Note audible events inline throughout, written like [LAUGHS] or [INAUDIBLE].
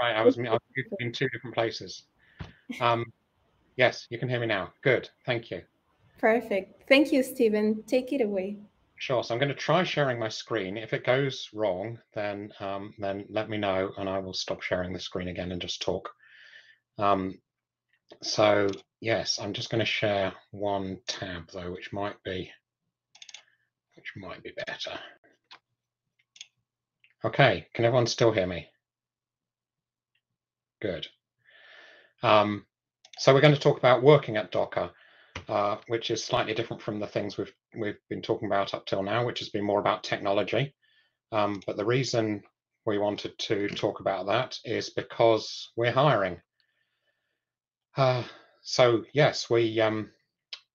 Right, I was, I was in two different places. Um, yes, you can hear me now. Good, thank you. Perfect. Thank you, Stephen. Take it away. Sure. So I'm going to try sharing my screen. If it goes wrong, then um, then let me know, and I will stop sharing the screen again and just talk. Um, so yes, I'm just going to share one tab though, which might be which might be better. Okay, can everyone still hear me? Good. Um, so we're going to talk about working at Docker, uh, which is slightly different from the things we've we've been talking about up till now, which has been more about technology. Um, but the reason we wanted to talk about that is because we're hiring. Uh, so yes, we um,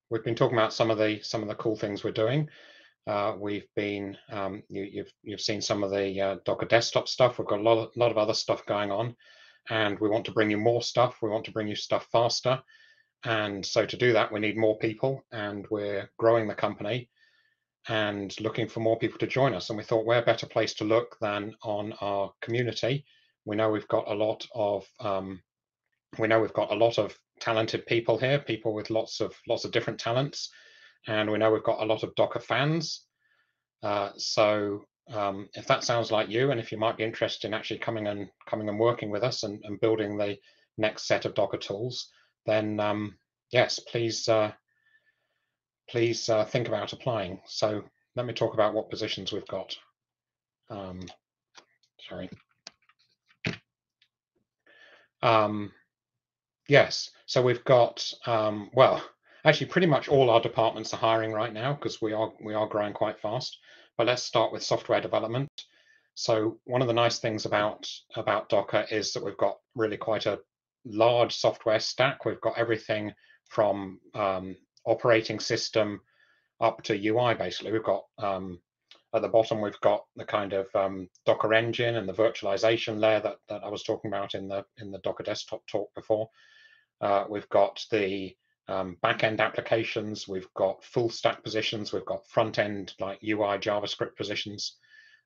we've been talking about some of the some of the cool things we're doing. Uh, we've been um, you, have you've, you've seen some of the uh, Docker desktop stuff. We've got a lot of, lot of other stuff going on, and we want to bring you more stuff. We want to bring you stuff faster, and so to do that, we need more people, and we're growing the company and looking for more people to join us. And we thought, where better place to look than on our community? We know we've got a lot of um, we know we've got a lot of talented people here, people with lots of lots of different talents, and we know we've got a lot of Docker fans. Uh, so um, if that sounds like you, and if you might be interested in actually coming and coming and working with us and, and building the next set of Docker tools, then um, yes, please uh, please uh, think about applying. So let me talk about what positions we've got. Um, sorry. Um, yes, so we've got um, well, actually, pretty much all our departments are hiring right now because we are we are growing quite fast. But let's start with software development. So one of the nice things about about Docker is that we've got really quite a large software stack. We've got everything from um, operating system up to UI. Basically, we've got um, at the bottom we've got the kind of um, Docker engine and the virtualization layer that, that I was talking about in the in the Docker desktop talk before. Uh, we've got the um, back-end applications, we've got full stack positions, we've got front-end like UI JavaScript positions.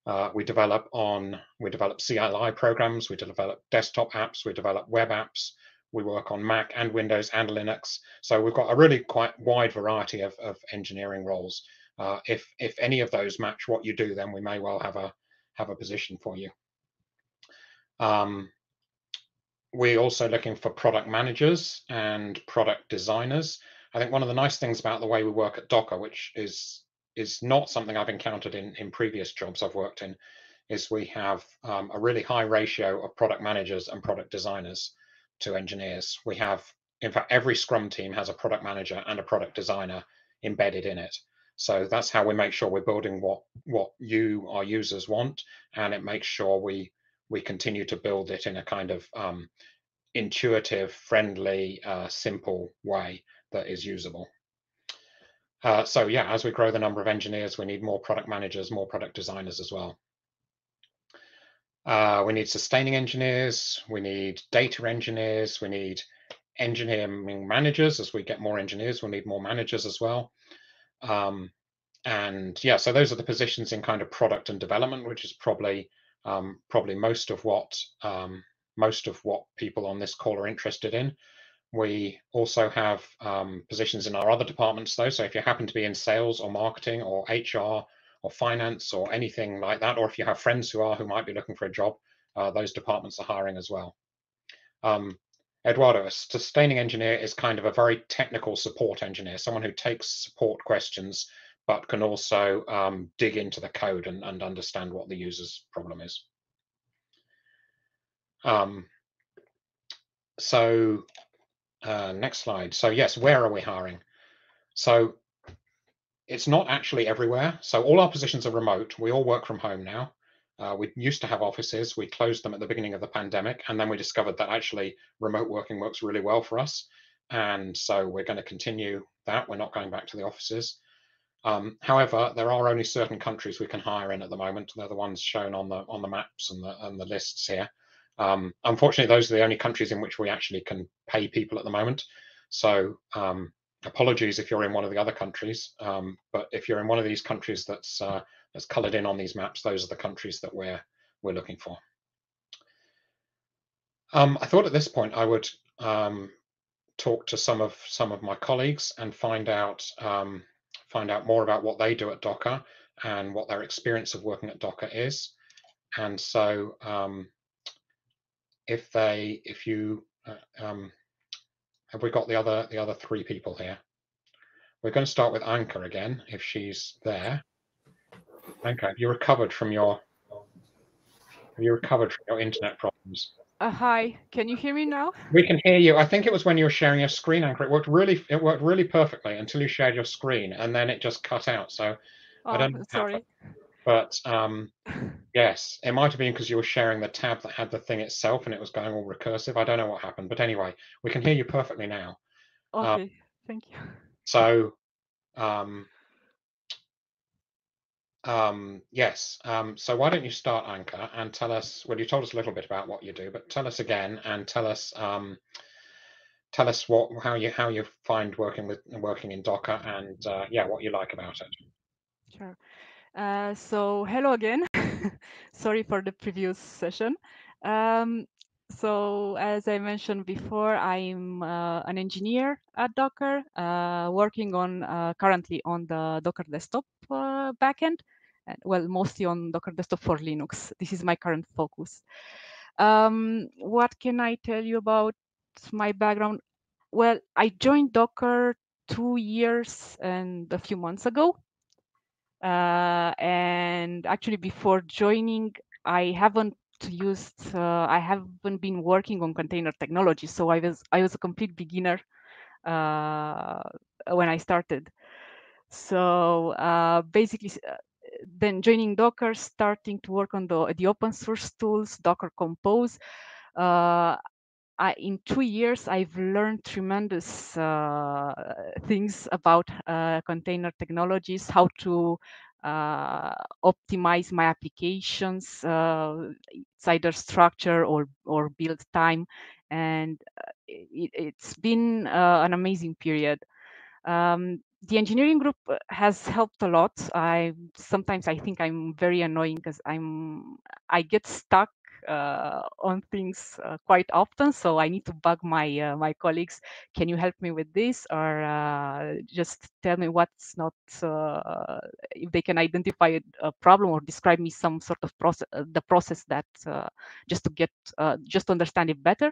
Uh, we develop on we develop CLI programs, we develop desktop apps, we develop web apps, we work on Mac and Windows and Linux. So we've got a really quite wide variety of, of engineering roles. Uh, if if any of those match what you do, then we may well have a have a position for you. Um, we're also looking for product managers and product designers. I think one of the nice things about the way we work at Docker, which is is not something I've encountered in, in previous jobs I've worked in, is we have um, a really high ratio of product managers and product designers to engineers. We have, in fact, every Scrum team has a product manager and a product designer embedded in it. So that's how we make sure we're building what what you our users want, and it makes sure we we continue to build it in a kind of um, intuitive, friendly, uh, simple way that is usable. Uh, so yeah, as we grow the number of engineers, we need more product managers, more product designers as well. Uh, we need sustaining engineers, we need data engineers, we need engineering managers. As we get more engineers, we'll need more managers as well. Um, and yeah, so those are the positions in kind of product and development, which is probably um, probably most of what um, most of what people on this call are interested in. We also have um, positions in our other departments, though. So if you happen to be in sales or marketing or HR or finance or anything like that, or if you have friends who are who might be looking for a job, uh, those departments are hiring as well. Um, Eduardo, a sustaining engineer is kind of a very technical support engineer, someone who takes support questions but can also um, dig into the code and, and, understand what the user's problem is. Um, so uh, next slide. So yes, where are we hiring? So it's not actually everywhere. So all our positions are remote. We all work from home now. Uh, we used to have offices. We closed them at the beginning of the pandemic, and then we discovered that actually remote working works really well for us. And so we're going to continue that. We're not going back to the offices. Um, however, there are only certain countries we can hire in at the moment. They're the ones shown on the on the maps and the and the lists here. Um, unfortunately, those are the only countries in which we actually can pay people at the moment. So um, apologies if you're in one of the other countries, um, but if you're in one of these countries that's uh, that's coloured in on these maps, those are the countries that we're we're looking for. Um, I thought at this point I would um, talk to some of some of my colleagues and find out um, find out more about what they do at Docker and what their experience of working at Docker is. And so, um, if they, if you, uh, um, have we got the other the other three people here? We're going to start with Anca again, if she's there. Anca, have you recovered from your have you recovered from your internet problems? Uh, hi, can you hear me now? We can hear you. I think it was when you were sharing your screen, Anca. It worked really it worked really perfectly until you shared your screen, and then it just cut out. So oh, I don't know sorry. But um, [LAUGHS] yes, it might have been because you were sharing the tab that had the thing itself, and it was going all recursive. I don't know what happened, but anyway, we can hear you perfectly now. Okay, um, thank you. So um, um, yes. Um, so why don't you start, Anca, and tell us? Well, you told us a little bit about what you do, but tell us again, and tell us um, tell us what how you how you find working with working in Docker, and uh, yeah, what you like about it. Sure. Uh, so hello again. [LAUGHS] Sorry for the previous session. Um, so as I mentioned before, I'm uh, an engineer at Docker, uh, working on uh, currently on the Docker desktop uh, backend, and, well, mostly on Docker desktop for Linux. This is my current focus. Um, what can I tell you about my background? Well, I joined Docker two years and a few months ago. Uh, and actually, before joining, I haven't used uh, i haven't been working on container technology so i was i was a complete beginner uh, when i started so uh, basically uh, then joining docker starting to work on the the open source tools docker compose uh, I, in two years, I've learned tremendous uh, things about uh, container technologies, how to uh, optimize my applications. Uh, it's either structure or or build time, and uh, it, has been an amazing period. Um, the engineering group has helped a lot. I sometimes I think I'm very annoying because I'm I get stuck uh, on things uh, quite often. So I need to bug my uh, my colleagues. Can you help me with this, or uh, just tell me what's not? Uh, if they can identify a problem or describe me some sort of process, uh, the process that just to get just to understand it better.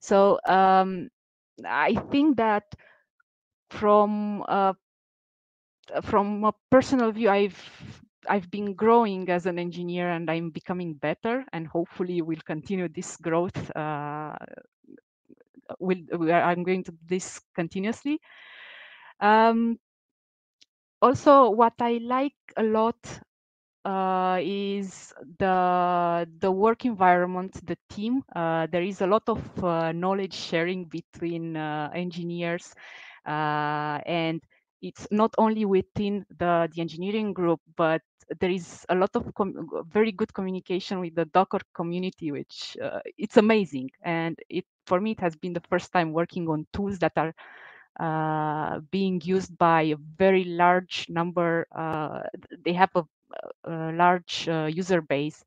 So um, I think that from from a personal view, I've I've been growing as an engineer and I'm becoming better and hopefully will continue this growth. Uh, will, I'm going to do this continuously. Um, also, what I like a lot uh, is the the work environment, the team. Uh, there is a lot of uh, knowledge sharing between uh, engineers, uh, and it's not only within the the engineering group, but there is a lot of very good communication with the Docker community, which uh, it's amazing. And it for me, it has been the first time working on tools that are uh, being used by a very large number. Uh, they have a, a large uh, user base,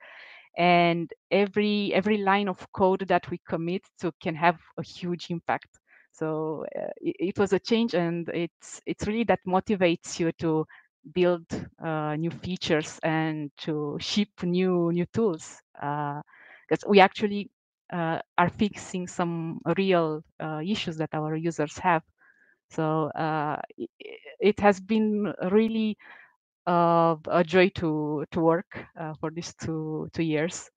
and every every line of code that we commit to can have a huge impact. So uh, it, it, was a change, and it's it's really that motivates you to build uh, new features and to ship new new tools because uh, we actually uh, are fixing some real uh, issues that our users have. So it, it, has been really a joy to to work for these two two years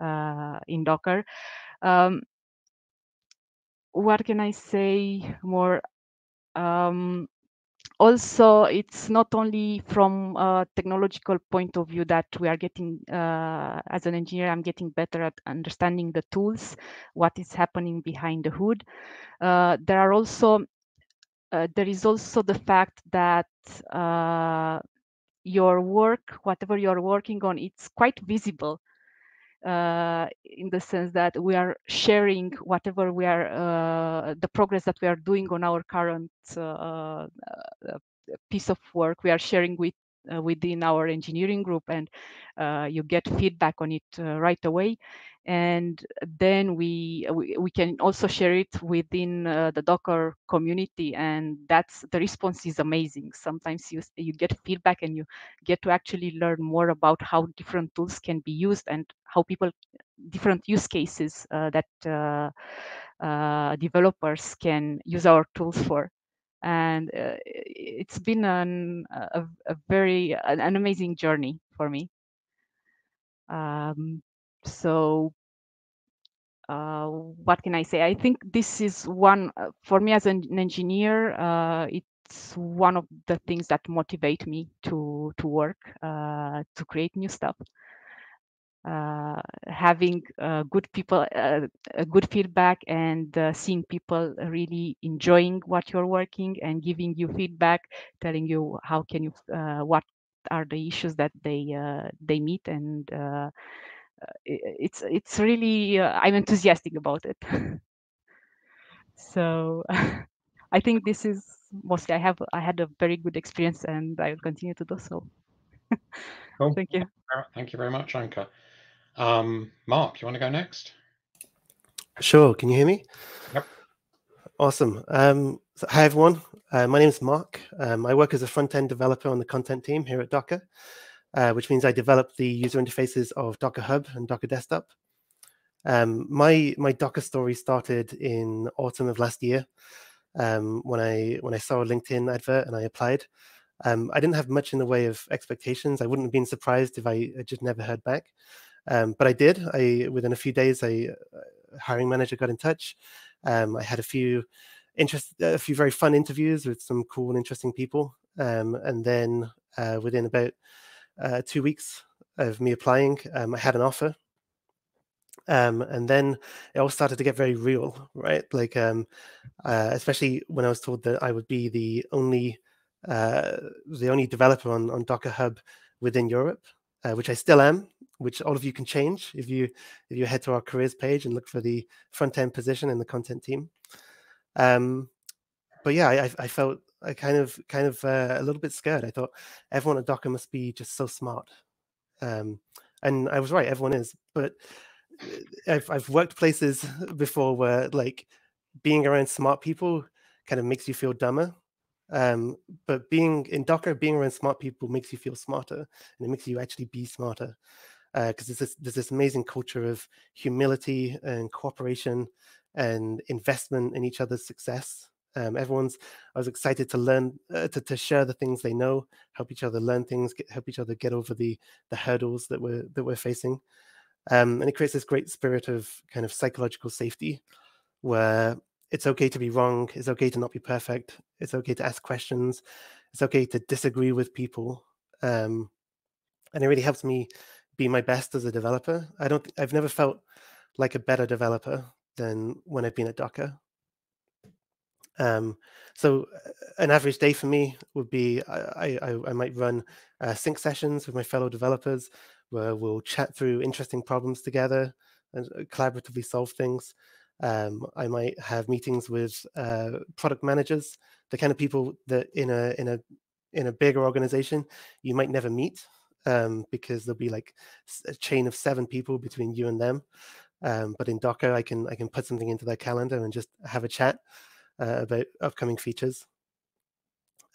in docker. Um, what can i say more um, also it's not only from a technological point of view that we are getting uh, as an engineer i'm getting better at understanding the tools what is happening behind the hood. Uh, there are also uh, there is also the fact that uh, your work whatever you're working on it's quite visible uh, in the sense that we are sharing whatever we are uh, the progress that we are doing on our current uh, uh piece of work. We are sharing with uh, within our engineering group and uh, you get feedback on it right away and then we we, we can also share it within uh, the docker community and that's the response is amazing. Sometimes you you get feedback and you get to actually learn more about how different tools can be used and how people different use cases uh, that uh, uh, developers can use our tools for. And uh, it's been an, a, a very an, an amazing journey for me. Um, so uh, what can I say? I think this is one uh, for me as an, engineer. Uh, it's one of the things that motivate me to to work uh, to create new stuff. Uh, having good people, good feedback, and seeing people really enjoying what you're working and giving you feedback, telling you how can you, what are the issues that they they meet and it's it's really uh, I'm enthusiastic about it. [LAUGHS] so [LAUGHS] I think this is mostly I have I had a very good experience and I will continue to do so. [LAUGHS] cool. Thank you. Thank you very much, Anca. Um, Mark, you want to go next? Sure. Can you hear me? Yep. Awesome. Um, so, hi, everyone. Uh, my name is Mark. Um, I work as a front-end developer on the content team here at Docker uh, which means I developed the user interfaces of Docker Hub and Docker Desktop. Um, my my Docker story started in autumn of last year um, when I when I saw a LinkedIn advert and I applied. Um, I didn't have much in the way of expectations. I wouldn't have been surprised if I just never heard back, um, but I did. I within a few days, a uh, hiring manager got in touch. Um, I had a few interest, a few very fun interviews with some cool and interesting people, um, and then uh, within about uh, two weeks of me applying, um, I had an offer. Um, and then it all started to get very real, right? Like, um, uh, especially when I was told that I would be the only uh, the only developer on, on Docker Hub within Europe, uh, which I still am, which all of you can change if you if you head to our careers page and look for the front end position in the content team. Um, but yeah, I, I felt I kind of kind of uh, a little bit scared. I thought everyone at Docker must be just so smart, um, and I was right. Everyone is, but uh, I've I've worked places [LAUGHS] before where like being around smart people kind of makes you feel dumber. Um, but being in Docker, being around smart people makes you feel smarter, and it makes you actually be smarter because uh, there's there's this amazing culture of humility and cooperation and investment in each other's success um, everyone's I was excited to learn uh, to, to share the things they know, help each other learn things, get, help each other get over the the hurdles that we're that we're facing, um, and it creates this great spirit of kind of psychological safety, where it's okay to be wrong, it's okay to not be perfect, it's okay to ask questions, it's okay to disagree with people, um, and it really helps me be my best as a developer. I don't I've never felt like a better developer than when I've been at Docker. Um, so an average day for me would be I, I, I might run uh, sync sessions with my fellow developers where we'll chat through interesting problems together and uh, collaboratively solve things. Um, I might have meetings with uh, product managers, the kind of people that in a in a in a bigger organization you might never meet um, because there'll be like a chain of seven people between you and them. Um, but in Docker, I can I can put something into their calendar and just have a chat about upcoming features.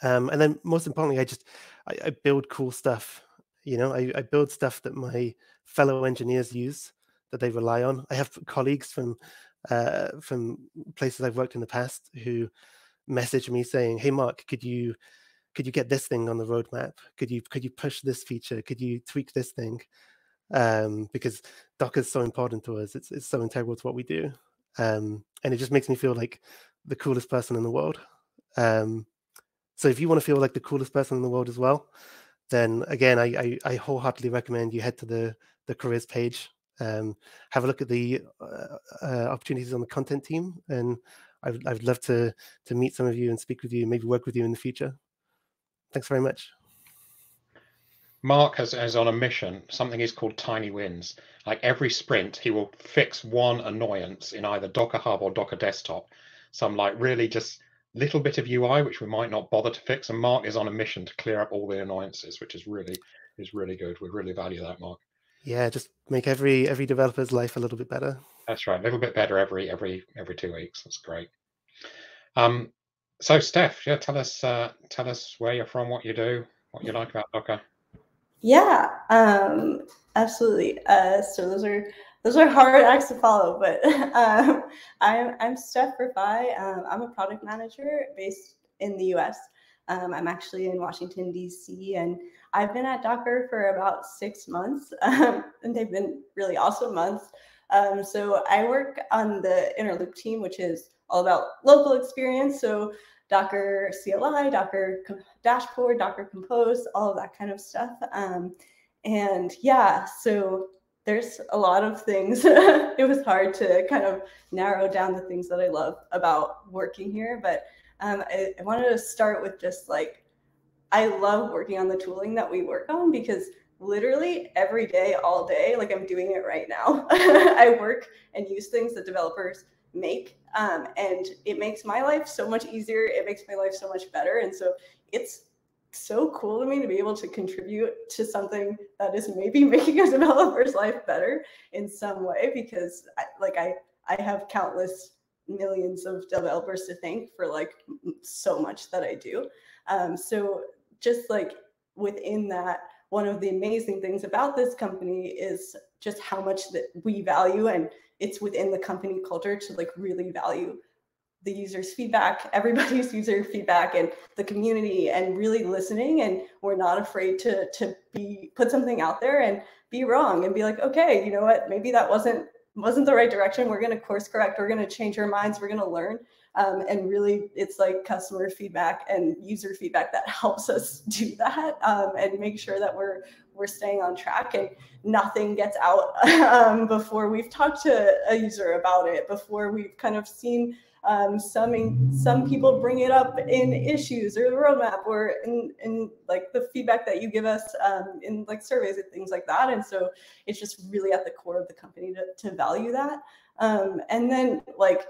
Um, and then most importantly, I just I, I build cool stuff. You know, I, I, build stuff that my fellow engineers use that they rely on. I have colleagues from uh, from places I've worked in the past who message me saying, "Hey, Mark, could you could you get this thing on the roadmap? Could you could you push this feature? Could you tweak this thing?" Um, because Docker is so important to us. It's it's so integral to what we do, um, and it just makes me feel like the coolest person in the world. Um, so if you want to feel like the coolest person in the world as well, then again, I, I, I wholeheartedly recommend you head to the the careers page, um, have a look at the uh, uh, opportunities on the content team, and I would, I would love to to meet some of you and speak with you, maybe work with you in the future. Thanks very much. Mark has, has on a mission something is called tiny wins. Like every sprint, he will fix one annoyance in either Docker Hub or Docker Desktop some like really just little bit of UI which we might not bother to fix. And Mark is on a mission to clear up all the annoyances, which is really is really good. We really value that, Mark. Yeah, just make every every developer's life a little bit better. That's right, a little bit better every every every two weeks. That's great. Um, so Steph, yeah, tell us uh, tell us where you're from, what you do, what you like about Docker. Yeah, um, absolutely. Uh, so those are those are hard acts to follow, but [LAUGHS] um, I'm I'm Steph Rifai. Um, I'm a product manager based in the U.S. Um, I'm actually in Washington D.C. and I've been at Docker for about six months, [LAUGHS] um, and they've been really awesome months. Um, so I work on the Inner Loop team, which is all about local experience. So Docker CLI, Docker dashboard, Docker Compose, all of that kind of stuff. Um, and yeah, so there's a lot of things. [LAUGHS] it was hard to kind of narrow down the things that I love about working here, but um, I, I wanted to start with just like I love working on the tooling that we work on because literally every day, all day, like I'm doing it right now. [LAUGHS] I work and use things that developers make. Um, and it makes my life so much easier. It makes my life so much better. And so it's so cool to me to be able to contribute to something that is maybe [LAUGHS] making a developer's life better in some way because I, like I, I have countless millions of developers to thank for like so much that I do. Um, so just like within that, one of the amazing things about this company is just how much that we value and it's within the company culture to like really value the user's feedback, [LAUGHS] everybody's user feedback and the community and really listening and we're not afraid to to be put something out there and be wrong and be like, okay, you know what, maybe that wasn't wasn't the right direction. We're going to course correct. We're going to change our minds. We're going to learn. Um, and really, it's like customer feedback and user feedback that [LAUGHS] helps us do that um, and make sure that we're we're staying on track and nothing gets out [LAUGHS] um, before we've talked to a user about it, before we've kind of seen um, some some people bring it up in issues or the roadmap or in, in like the feedback that you give us um, in like surveys and things like that. And so it's just really at the core of the company to, to value that. Um, and then like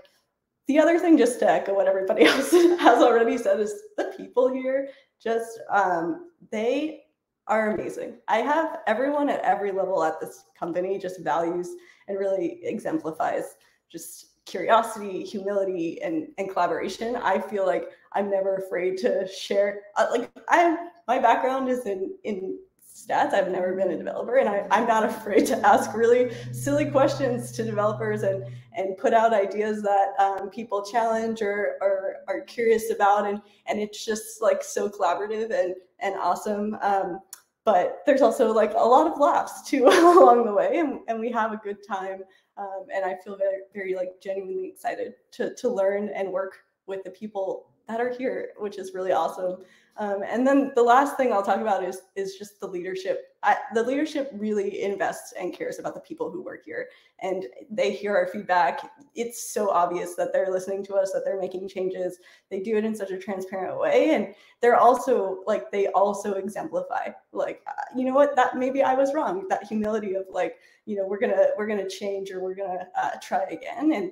the other thing, just to echo what everybody [LAUGHS] else has already said, is the people here just um, they are amazing. I have everyone at every level at this company just values and really exemplifies just curiosity, humility, and and collaboration. I feel like I'm never afraid to share. Uh, like I, my background is in in stats. I've never been a developer, and I, I'm not afraid to ask really silly questions to developers and and put out ideas that um, people challenge or, or are curious about, and and it's just like so collaborative and and awesome. Um, but there's also like a lot of laughs too [LAUGHS] along the way, and, and we have a good time. Um, and I feel very, very like genuinely excited to to learn and work with the people that are here, which is really awesome. Um, and then the last thing I'll talk about is is just the leadership. I, the leadership really invests and cares about the people who work here, and they hear our feedback. It's so obvious that they're listening to us, that they're making changes. They do it in such a transparent way, and they're also like they also exemplify like uh, you know what that maybe I was wrong. That humility of like you know we're gonna we're gonna change or we're gonna uh, try again, and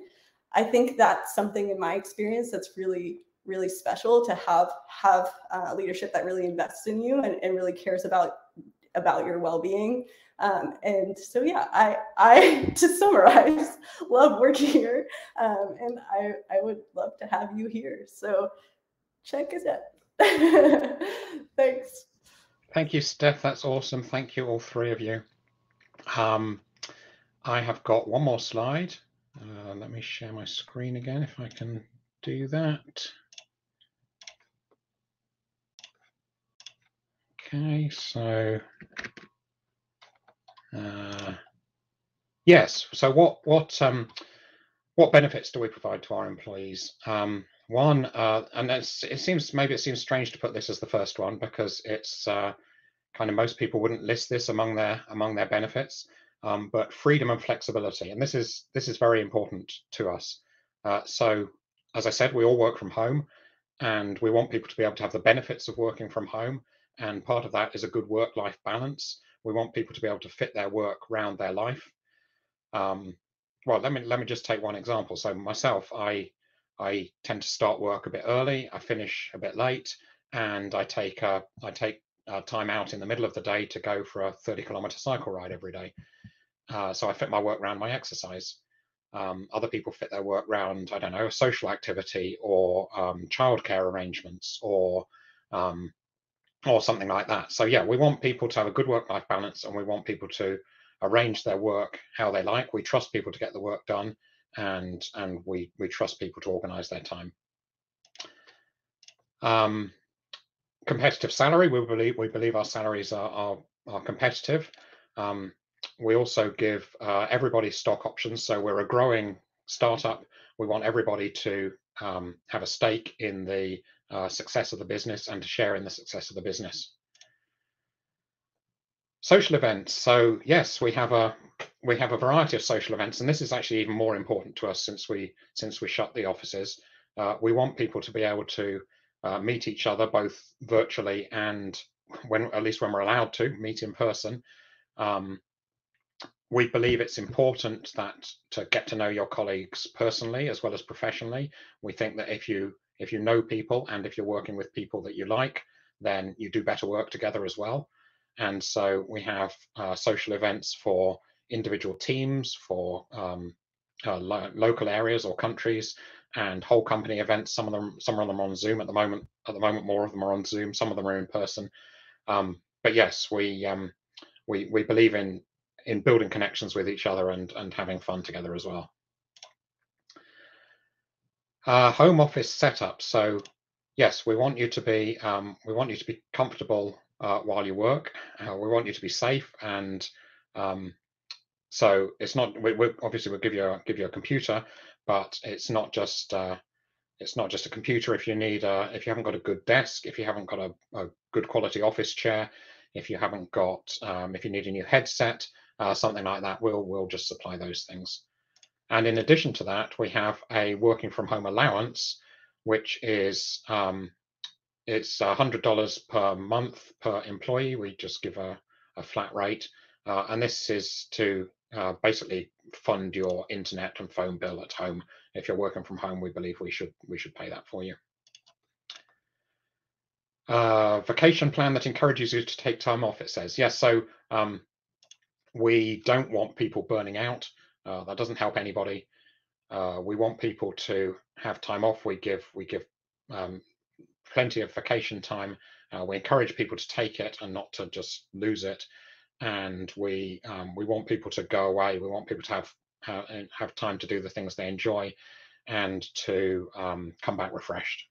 I think that's something in my experience that's really really special to have have uh, leadership that really invests in you and, and really cares about about your well-being. Um, and so yeah i i [LAUGHS] to summarize [LAUGHS] love working here um, and i i would love to have you here. So check us out. [LAUGHS] Thanks. Thank you steph. That's awesome. Thank you all three of you. Um, i have got one more slide. Uh, let me share my screen again if i can do that Okay, so uh, yes. So what what um, what benefits do we provide to our employees? Um, one, uh, and it seems maybe it seems strange to put this as the first one because it's uh, kind of most people wouldn't list this among their among their benefits. Um, but freedom and flexibility, and this is this is very important to us. Uh, so, as I said, we all work from home, and we want people to be able to have the benefits of working from home and part of that is a good work life balance. We want people to be able to fit their work around their life. Um, well, let me let me just take one example. So myself, I I tend to start work a bit early, I finish a bit late, and I take uh, I take uh, time out in the middle of the day to go for a 30 kilometer cycle ride every day. Uh, so I fit my work around my exercise. Um, other people fit their work around, I don't know, a social activity or um, childcare arrangements or um, or something like that. So yeah, we want people to have a good work-life balance and we want people to arrange their work how they like. We trust people to get the work done and and we we trust people to organize their time. Um, competitive salary, we believe we believe our salaries are are, are competitive. Um, we also give uh, everybody stock options. So we're a growing startup. We want everybody to um, have a stake in the uh, success of the business and to share in the success of the business. Social events. So yes, we have a we have a variety of social events, and this is actually even more important to us since we since we shut the offices. Uh, we want people to be able to uh, meet each other both virtually and when at least when we're allowed to meet in person. Um, we believe it's important that to get to know your colleagues personally as well as professionally. We think that if you if you know people and if you're working with people that you like, then you do better work together as well. And so we have uh, social events for individual teams, for um, uh, lo local areas or countries, and whole company events. Some of them, some of them are on Zoom at the moment. At the moment, more of them are on Zoom. Some of them are in person. Um, but yes, we um, we we believe in in building connections with each other and and having fun together as well. Uh, home office setup. So yes, we want you to be um, we want you to be comfortable uh, while you work. Uh, we want you to be safe, and um, so it's not. We, we obviously we'll give you a, give you a computer, but it's not just uh, it's not just a computer. If you need a, if you haven't got a good desk, if you haven't got a, a good quality office chair, if you haven't got um, if you need a new headset, uh, something like that, we'll we'll just supply those things. And in addition to that, we have a working from home allowance, which is um, it's $100 per month per employee. We just give a, a flat rate. Uh, and this is to uh, basically fund your internet and phone bill at home. If you're working from home, we believe we should we should pay that for you. Uh, vacation plan that encourages you to take time off, it says. Yes, so um, we don't want people burning out. Uh, that doesn't help anybody. Uh, we want people to have time off. We give we give um, plenty of vacation time. Uh, we encourage people to take it and not to just lose it. And we um, we want people to go away. We want people to have have time to do the things they enjoy, and to um, come back refreshed.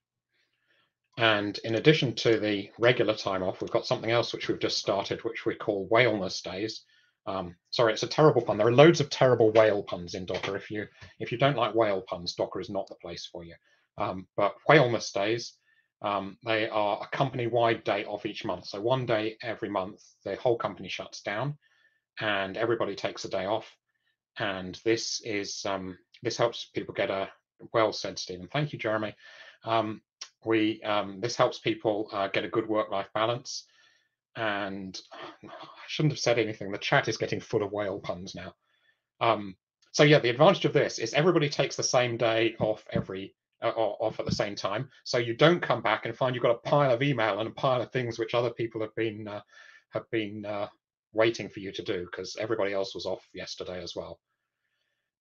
And in addition to the regular time off, we've got something else which we've just started, which we call wellness days. Um, sorry, it's a terrible pun. There are loads of terrible whale puns in Docker. If you if you don't like whale puns, Docker is not the place for you. Um, but Whalemas days, um, they are a company-wide day off each month. So one day every month, the whole company shuts down, and everybody takes a day off. And this is um, this helps people get a well said, Stephen. Thank you, Jeremy. Um, we um, this helps people uh, get a good work-life balance and [SIGHS] I shouldn't have said anything. The chat is getting full of whale puns now. Um, so yeah, the advantage of this is everybody takes the same day off every uh, off at the same time, so you don't come back and find you've got a pile of email and a pile of things which other people have been uh, have been uh, waiting for you to do because everybody else was off yesterday as well.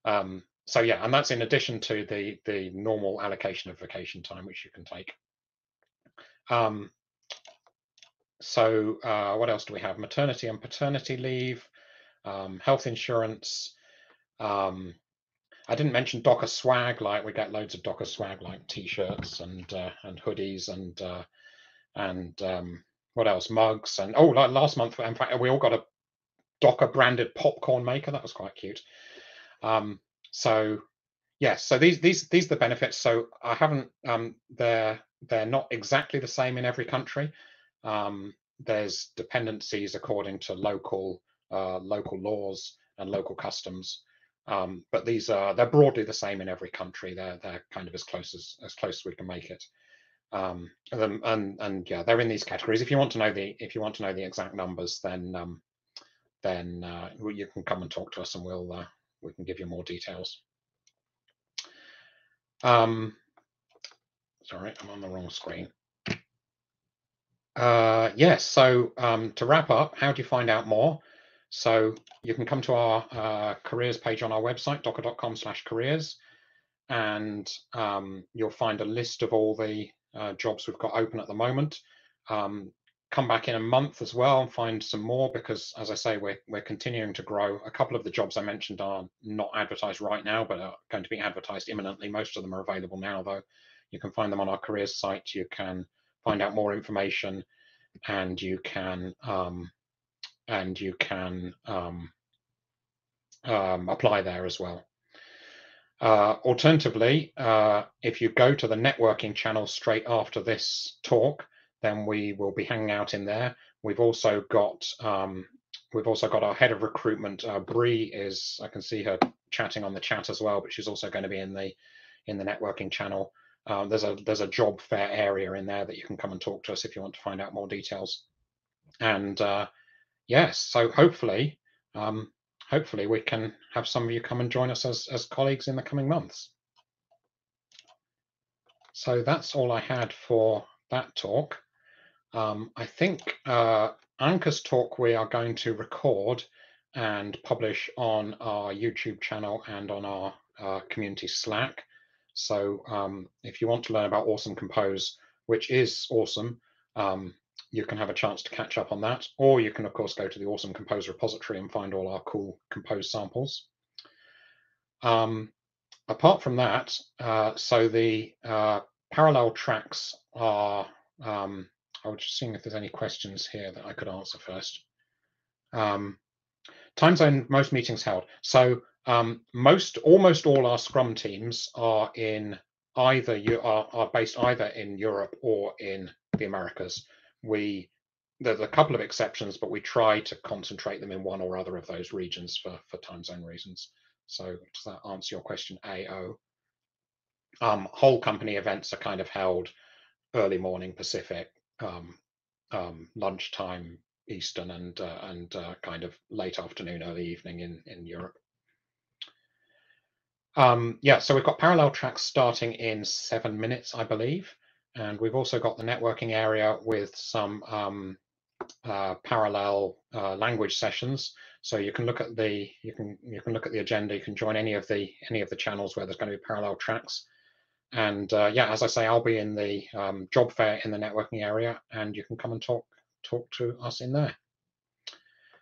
Um, so yeah, and that's in addition to the the normal allocation of vacation time which you can take. Um, so uh, what else do we have? Maternity and paternity leave, um, health insurance. Um, I didn't mention Docker swag. Like we get loads of Docker swag, like t-shirts and uh, and hoodies and uh, and um, what else? Mugs and oh, like last month, in fact, we all got a Docker branded popcorn maker. That was quite cute. Um, so yes, so these these these are the benefits. So I haven't um, they're they're not exactly the same in every country. Um, there's dependencies according to local uh, local laws and local customs. Um, but these are they're broadly the same in every country. They're they're kind of as close as as close as we can make it. Um, and, and and yeah, they're in these categories. If you want to know the if you want to know the exact numbers, then um, then uh, you can come and talk to us, and we'll uh, we can give you more details. Um, sorry, I'm on the wrong screen. Uh, yes. So um, to wrap up, how do you find out more? So you can come to our uh, careers page on our website, docker.com slash careers, and um, you'll find a list of all the uh, jobs we've got open at the moment. Um, come back in a month as well and find some more because, as I say, we're, we're continuing to grow. A couple of the jobs I mentioned are not advertised right now, but are going to be advertised imminently. Most of them are available now, though. You can find them on our careers site. You can find out more information and you can um, and you can um, um, apply there as well. Uh, alternatively, uh, if you go to the networking channel straight after this talk, then we will be hanging out in there. We've also got um, we've also got our head of recruitment, uh, Bree is I can see her chatting on the chat as well, but she's also going to be in the in the networking channel. Uh, there's a there's a job fair area in there that you can come and talk to us if you want to find out more details. And uh, yes, so hopefully, um, hopefully we can have some of you come and join us as as colleagues in the coming months. So that's all I had for that talk. Um, I think uh, Anca's talk we are going to record and publish on our YouTube channel and on our uh, community Slack. So um, if you want to learn about Awesome Compose, which is awesome, um, you can have a chance to catch up on that. Or you can, of course, go to the Awesome Compose repository and find all our cool Compose samples. Um, apart from that, uh, so the uh, parallel tracks are, um, I was just seeing if there's any questions here that I could answer first. Um, time zone, most meetings held. So um, most, almost all our Scrum teams are in either you are, are based either in Europe or in the Americas. We there's a couple of exceptions, but we try to concentrate them in one or other of those regions for for time zone reasons. So does that answer your question, AO? Um, whole company events are kind of held early morning Pacific, um, um, lunchtime Eastern, and uh, and uh, kind of late afternoon, early evening in in Europe. Um, yeah, so we've got parallel tracks starting in seven minutes, I believe. And we've also got the networking area with some um, uh, parallel uh, language sessions. So you can look at the you can you can look at the agenda. You can join any of the any of the channels where there's going to be parallel tracks. And uh, yeah, as I say, I'll be in the um, job fair in the networking area, and you can come and talk talk to us in there.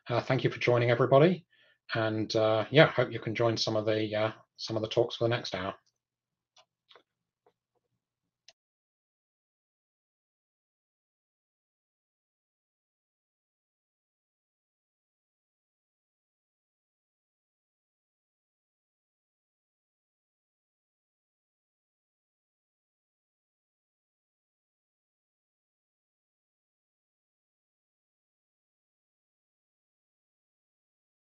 Uh, thank you for joining, everybody. And uh, yeah, hope you can join some of the uh, some of the talks for the next hour.